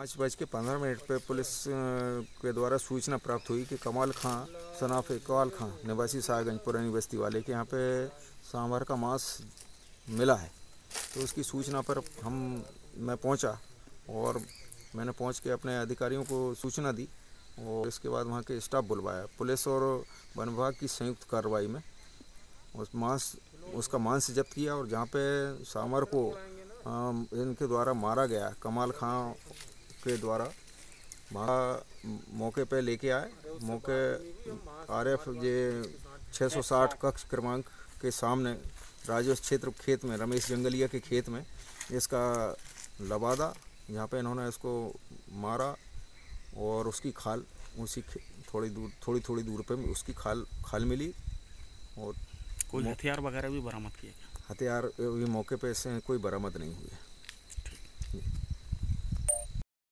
पाँच बज के पंद्रह मिनट पर पुलिस के द्वारा सूचना प्राप्त हुई कि कमाल खां, सनाफ इकबाल खां, निवासी साहगंज पुरानी बस्ती वाले के यहाँ पे सांभर का मांस मिला है। तो उसकी सूचना पर हम, मैं पहुँचा और मैंने पहुँच के अपने अधिकारियों को सूचना दी और इसके बाद वहाँ के स्टाफ बुलवाया। पुलिस और वन विभाग की संयुक्त कार्रवाई में उस मांस, उसका मांस जब्त किया और जहाँ पे सांवर को इनके द्वारा मारा गया, कमाल खां के द्वारा मौके पे लेके आए। मौके आर एफ़ जे 660 कक्ष क्रमांक के सामने राजेश क्षेत्र खेत में रमेश जंगलिया के खेत में इसका लबादा। यहाँ पे इन्होंने इसको मारा और उसकी खाल उसी थोड़ी दूर थोड़ी थोड़ी दूर पे उसकी खाल खाल मिली और कोई हथियार वगैरह भी बरामद किए हथियार भी मौके पे से कोई बरामद नहीं हुए।